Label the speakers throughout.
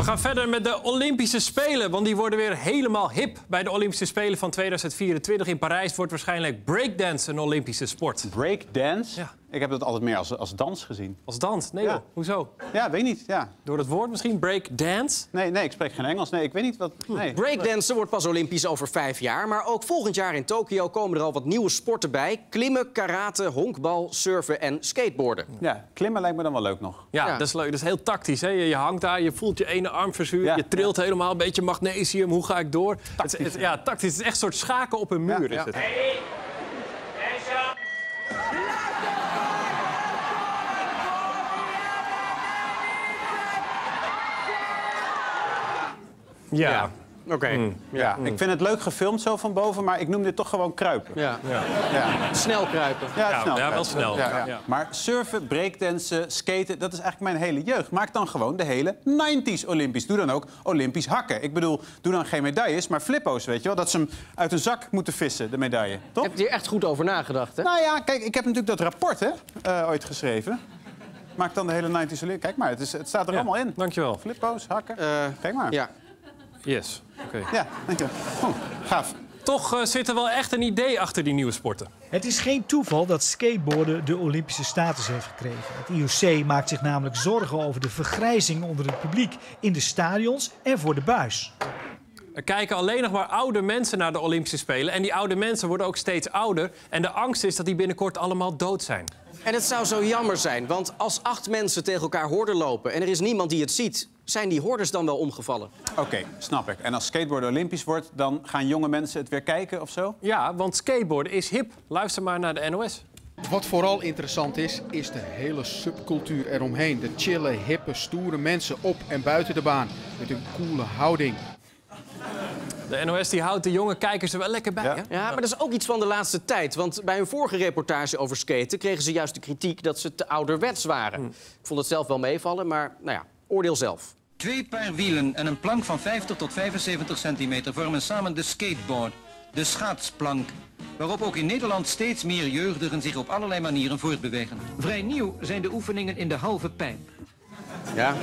Speaker 1: We gaan verder met de Olympische Spelen, want die worden weer helemaal hip. Bij de Olympische Spelen van 2024 in Parijs wordt waarschijnlijk breakdance een Olympische sport.
Speaker 2: Breakdance?
Speaker 1: Ja.
Speaker 2: Ik heb dat altijd meer als, als dans gezien.
Speaker 1: Als dans? Nee
Speaker 2: Ja.
Speaker 1: joh, hoezo?
Speaker 2: Ja, weet niet. Ja.
Speaker 1: Door het woord misschien? Breakdance?
Speaker 2: Nee, nee, ik spreek geen Engels. Nee, ik weet niet wat... Nee.
Speaker 3: Breakdansen wordt pas Olympisch over vijf jaar. Maar ook volgend jaar in Tokio komen er al wat nieuwe sporten bij. Klimmen, karate, honkbal, surfen en skateboarden.
Speaker 2: Ja, klimmen lijkt me dan wel leuk nog.
Speaker 1: Ja,
Speaker 3: Ja.
Speaker 1: dat is leuk. Dat is heel tactisch. Hè? Je, je hangt daar, je voelt je ene arm verzuurd,
Speaker 2: Ja,
Speaker 1: je trilt helemaal een beetje magnesium. Hoe ga ik door? Het, is- het- ja, tactisch. Het is echt een soort schaken op een muur.
Speaker 2: Ja,
Speaker 1: Is
Speaker 2: ja.
Speaker 1: het. Ja.
Speaker 3: Oké.
Speaker 2: Ja, ik vind het leuk gefilmd zo van boven, maar ik noem dit toch gewoon kruipen.
Speaker 3: Ja.
Speaker 2: Ja,
Speaker 3: Snel kruipen.
Speaker 2: ja,
Speaker 1: Ja,
Speaker 2: snel
Speaker 1: ja, wel
Speaker 2: kruipen.
Speaker 1: snel.
Speaker 2: Ja, ja.
Speaker 1: Ja.
Speaker 2: Maar surfen, breakdansen, skaten, dat is eigenlijk mijn hele jeugd. Maak dan gewoon de hele 90s Olympisch. Doe dan ook Olympisch hakken. Ik bedoel, doe dan geen medailles, maar flippo's, weet je wel. Dat ze hem uit een zak moeten vissen, de medaille. Toch?
Speaker 3: Heb je hier echt goed over nagedacht, hè?
Speaker 2: Nou ja, kijk, ik heb natuurlijk dat rapport hè, eh, ooit geschreven. Maak dan de hele 90s Olympisch. Kijk maar, het, is, het staat er
Speaker 1: Ja,
Speaker 2: allemaal in.
Speaker 1: Dankjewel.
Speaker 2: Flippo's, hakken.
Speaker 3: Eh,
Speaker 2: Kijk maar.
Speaker 3: Ja.
Speaker 1: Yes. Oké.
Speaker 2: Ja, dankjewel. Oh, gaaf.
Speaker 1: Toch eh, zit er wel echt een idee achter die nieuwe sporten.
Speaker 4: Het is geen toeval dat skateboarden de Olympische status heeft gekregen. Het IOC maakt zich namelijk zorgen over de vergrijzing onder het publiek in de stadions en voor de buis.
Speaker 1: Er kijken alleen nog maar oude mensen naar de Olympische Spelen. En die oude mensen worden ook steeds ouder. En de angst is dat die binnenkort allemaal dood zijn.
Speaker 3: En het zou zo jammer zijn, want als acht mensen tegen elkaar horden lopen... en er is niemand die het ziet, zijn die hordes dan wel omgevallen?
Speaker 2: Oké, snap ik. En als skateboarden Olympisch wordt, dan gaan jonge mensen het weer kijken of zo?
Speaker 1: Ja, want skateboarden is hip. Luister maar naar de NOS.
Speaker 5: Wat vooral interessant is, is de hele subcultuur eromheen. De chille, hippe, stoere mensen op en buiten de baan. Met een coole houding.
Speaker 1: De NOS die houdt de jonge kijkers er wel lekker bij.
Speaker 2: Ja.
Speaker 1: Hè?
Speaker 3: Ja, maar dat is ook iets van de laatste tijd. Want bij een vorige reportage over skaten kregen ze juist de kritiek dat ze te ouderwets waren. Ik vond het zelf wel meevallen, maar nou ja, oordeel zelf.
Speaker 6: Twee paar wielen en een plank van 50 tot 75 centimeter vormen samen de skateboard, de schaatsplank, waarop ook in Nederland steeds meer jeugdigen zich op allerlei manieren voortbewegen. Vrij nieuw zijn de oefeningen in de halve pijp.
Speaker 3: Ja,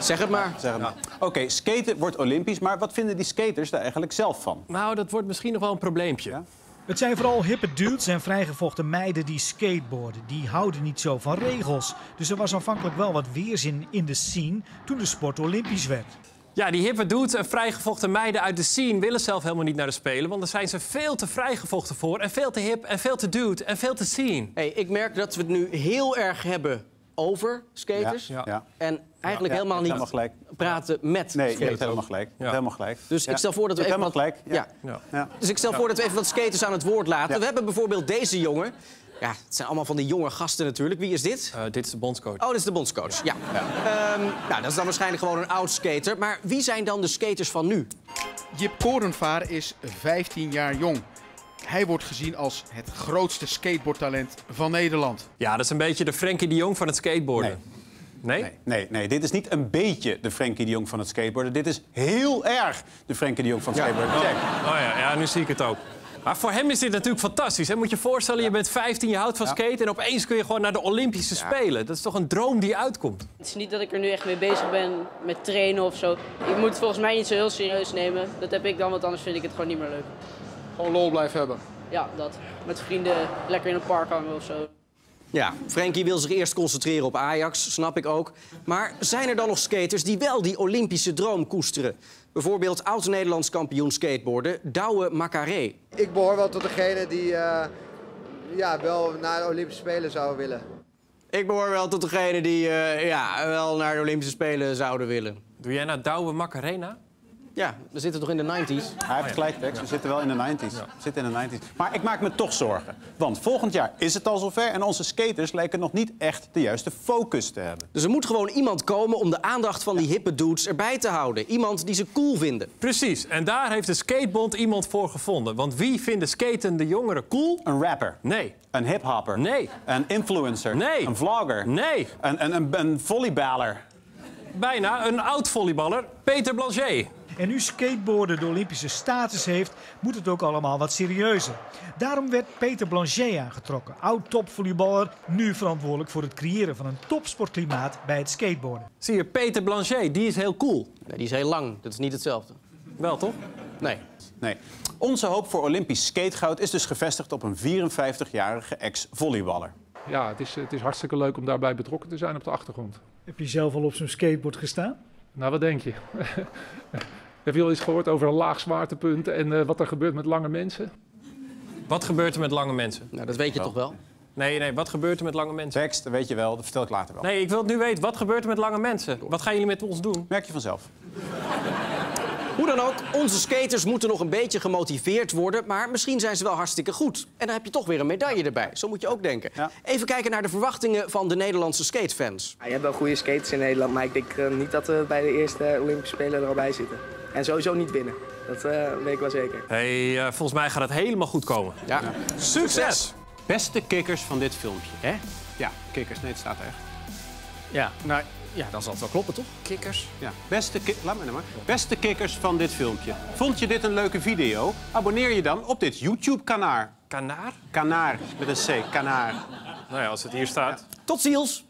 Speaker 3: zeg het maar.
Speaker 2: Zeg het maar. Oké, skaten wordt Olympisch, maar wat vinden die skaters daar eigenlijk zelf van?
Speaker 1: Nou, dat wordt misschien nog wel een probleempje.
Speaker 2: Ja?
Speaker 4: Het zijn vooral hippe dudes en vrijgevochten meiden die skateboarden. Die houden niet zo van regels. Dus er was aanvankelijk wel wat weerzin in de scene toen de sport Olympisch werd.
Speaker 1: Ja, die hippe dudes en vrijgevochten meiden uit de scene willen zelf helemaal niet naar de Spelen. Want daar zijn ze veel te vrijgevochten voor. En veel te hip en veel te dude en veel te scene.
Speaker 3: Hey, ik merk dat we het nu heel erg hebben over skaters.
Speaker 2: Ja, ja.
Speaker 3: En eigenlijk
Speaker 2: Ja,
Speaker 3: helemaal niet
Speaker 2: helemaal
Speaker 3: praten met
Speaker 2: Nee, je
Speaker 3: skaters.
Speaker 2: hebt helemaal gelijk. Helemaal gelijk.
Speaker 3: Dus
Speaker 2: Ja.
Speaker 3: ik stel voor dat we even
Speaker 2: helemaal
Speaker 3: wat-
Speaker 2: gelijk. Ja.
Speaker 1: Ja.
Speaker 2: Ja.
Speaker 3: Dus ik stel voor dat we even wat skaters aan het woord laten.
Speaker 2: Ja.
Speaker 3: We hebben bijvoorbeeld deze jongen. Ja, het zijn allemaal van die jonge gasten natuurlijk. Wie is dit?
Speaker 1: Eh, dit is de bondscoach.
Speaker 3: Oh, dit is de bondscoach. Ja. Ehm, nou, dat is dan waarschijnlijk gewoon een oud skater. Maar wie zijn dan de skaters van nu?
Speaker 5: Jip Korenvaar is 15 jaar jong. Hij wordt gezien als het grootste skateboardtalent van Nederland.
Speaker 1: Ja, dat is een beetje de Frenkie de Jong van het skateboarden. Nee?
Speaker 2: Nee, nee, nee, dit is niet een beetje de Frenkie de Jong van het skateboarden. Dit is heel erg de Frenkie de Jong van het skateboarden. Check.
Speaker 1: Oh ja, ja, nu zie ik het ook. Maar voor hem is dit natuurlijk fantastisch. Hè? Moet je je voorstellen, je bent 15, je houdt van skaten... en opeens kun je gewoon naar de Olympische Spelen. Dat is toch een droom die uitkomt?
Speaker 7: Het is niet dat ik er nu echt mee bezig ben met trainen of zo. Ik moet het volgens mij niet zo heel serieus nemen. Dat heb ik dan, want anders vind ik het gewoon niet meer leuk.
Speaker 5: Gewoon lol blijven hebben.
Speaker 7: Ja, dat. Met vrienden lekker in een park hangen of zo.
Speaker 3: Ja, Frenkie wil zich eerst concentreren op Ajax, snap ik ook. Maar zijn er dan nog skaters die wel die Olympische droom koesteren? Bijvoorbeeld oud-Nederlands kampioen skateboarden Douwe Macaré.
Speaker 8: Ik behoor wel tot degene die eh, ja, wel naar de Olympische Spelen zou willen.
Speaker 3: Ik behoor wel tot degene die eh, ja, wel naar de Olympische Spelen zouden willen.
Speaker 1: Doe jij nou Douwe Macarena?
Speaker 3: Ja, we zitten toch in de 90s?
Speaker 2: Hij heeft gelijk, Tex. We zitten wel in de 90s. We zitten in de 90s. Maar ik maak me toch zorgen. Want volgend jaar is het al zover... en onze skaters lijken nog niet echt de juiste focus te hebben.
Speaker 3: Dus er moet gewoon iemand komen om de aandacht van die hippe dudes erbij te houden. Iemand die ze cool vinden.
Speaker 1: Precies, en daar heeft de Skatebond iemand voor gevonden. Want wie vinden skatende jongeren cool?
Speaker 2: Een rapper.
Speaker 1: Nee.
Speaker 2: Een hiphopper.
Speaker 1: Nee.
Speaker 2: Een influencer.
Speaker 1: Nee.
Speaker 2: Een vlogger.
Speaker 1: Nee.
Speaker 2: Een, een, een, een volleyballer.
Speaker 1: Bijna een oud-volleyballer, Peter Blanchet.
Speaker 4: En nu skateboarden de Olympische status heeft, moet het ook allemaal wat serieuzer. Daarom werd Peter Blanchet aangetrokken, oud-topvolleyballer, nu verantwoordelijk voor het creëren van een topsportklimaat bij het skateboarden.
Speaker 1: Zie je, Peter Blanchet, die is heel cool.
Speaker 3: Nee, die is heel lang. Dat is niet hetzelfde.
Speaker 1: Wel, toch?
Speaker 3: Nee.
Speaker 2: Nee. Onze hoop voor Olympisch skategoud is dus gevestigd op een 54-jarige ex-volleyballer.
Speaker 9: Ja, het is, het is hartstikke leuk om daarbij betrokken te zijn op de achtergrond.
Speaker 4: Heb je zelf al op zo'n skateboard gestaan?
Speaker 9: Nou, wat denk je? Heb je al eens gehoord over een laag zwaartepunt en eh, wat er gebeurt met lange mensen?
Speaker 1: Wat gebeurt er met lange mensen?
Speaker 3: Nou, dat weet je toch wel?
Speaker 1: Nee, nee, wat gebeurt er met lange mensen?
Speaker 2: Tekst, dat weet je wel, dat vertel ik later wel.
Speaker 1: Nee, ik wil het nu weten. Wat gebeurt er met lange mensen? Wat gaan jullie met ons doen?
Speaker 2: Merk je vanzelf.
Speaker 3: Hoe dan ook, onze skaters moeten nog een beetje gemotiveerd worden... maar misschien zijn ze wel hartstikke goed. En dan heb je toch weer een medaille erbij. Zo moet je ook denken.
Speaker 2: Ja.
Speaker 3: Even kijken naar de verwachtingen van de Nederlandse skatefans.
Speaker 10: Ja, je hebt wel goede skaters in Nederland, maar ik denk eh, niet dat we bij de eerste Olympische Spelen er al bij zitten. En sowieso niet winnen. Dat eh, weet ik wel zeker.
Speaker 1: Hey, eh, volgens mij gaat het helemaal goed komen.
Speaker 3: Ja.
Speaker 1: Succes!
Speaker 2: Beste kikkers van dit filmpje. Hè? Ja, kikkers. Nee, het staat er echt.
Speaker 3: Ja, nou, ja, dan zal het wel kloppen, toch?
Speaker 2: Kikkers? Ja. Beste, ki Laat me nou maar. Beste kikkers van dit filmpje. Vond je dit een leuke video? Abonneer je dan op dit YouTube-kanaal.
Speaker 1: Kanaar?
Speaker 2: Kanaar, met een C. Kanaar.
Speaker 1: Nou ja, als het hier staat.
Speaker 3: Tot ziens!